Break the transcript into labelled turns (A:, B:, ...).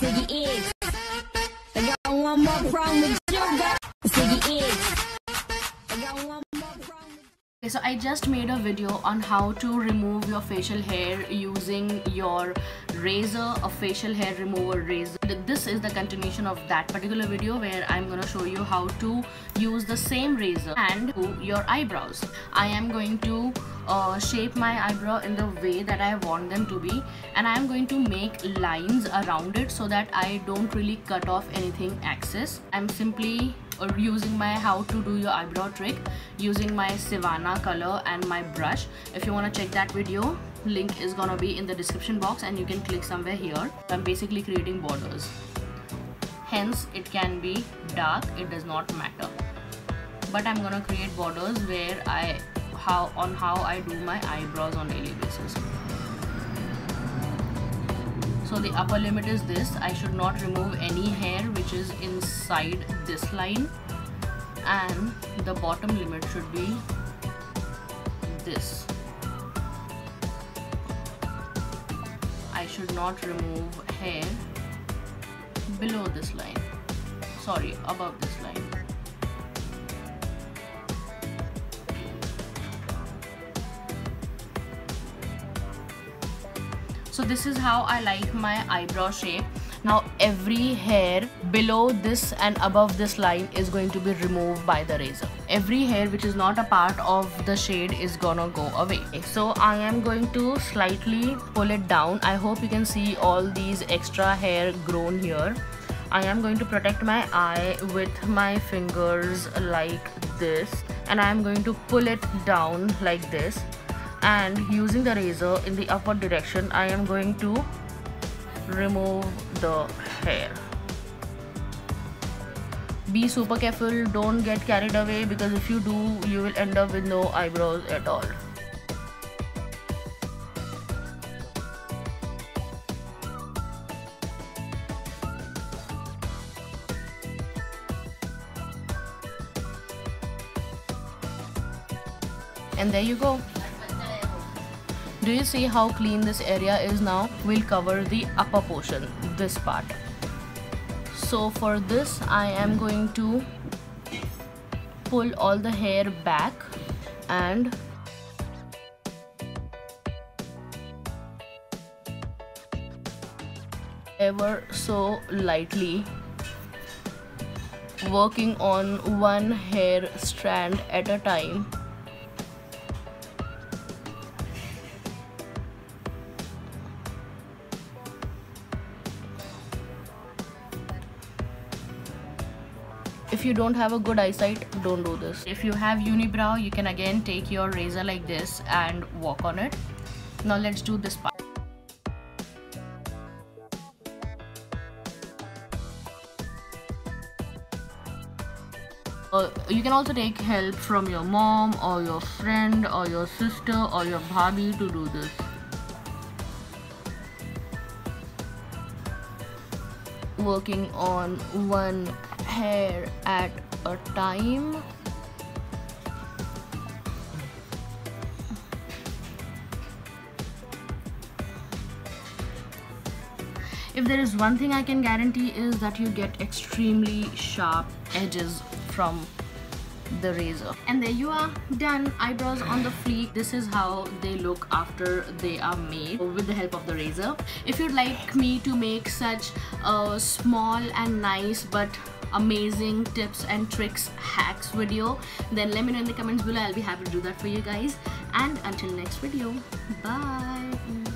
A: X. I got one more problem with
B: Okay, so I just made a video on how to remove your facial hair using your razor, a facial hair remover razor. This is the continuation of that particular video where I'm gonna show you how to use the same razor and your eyebrows. I am going to uh, shape my eyebrow in the way that I want them to be. And I am going to make lines around it so that I don't really cut off anything excess. I'm simply or using my how to do your eyebrow trick using my Sivanna color and my brush. If you want to check that video link is gonna be in the description box and you can click somewhere here. I'm basically creating borders. Hence it can be dark it does not matter. But I'm gonna create borders where I how on how I do my eyebrows on daily basis. So the upper limit is this. I should not remove any hair which is inside this line. And the bottom limit should be this. I should not remove hair below this line. Sorry above this line so this is how I like my eyebrow shape. Now every hair below this and above this line is going to be removed by the razor. Every hair which is not a part of the shade is gonna go away. So I am going to slightly pull it down. I hope you can see all these extra hair grown here. I am going to protect my eye with my fingers like this. And I am going to pull it down like this and using the razor in the upward direction I am going to remove the hair. Be super careful. Don't get carried away because if you do you will end up with no eyebrows at all. And there you go do you see how clean this area is now? We'll cover the upper portion this part. So for this I am going to pull all the hair back and ever so lightly working on one hair strand at a time if you don't have a good eyesight don't do this. If you have unibrow you can again take your razor like this and walk on it. Now let's do this part. Uh, you can also take help from your mom or your friend or your sister or your bhabhi to do this. Working on one hair at a time? If there is one thing I can guarantee is that you get extremely sharp edges from the razor. And there you are done. Eyebrows on the fleek this is how they look after they are made with the help of the razor. If you'd like me to make such a small and nice but amazing tips and tricks hacks video. Then let me know in the comments below. I'll be happy to do that for you guys. And until next video. Bye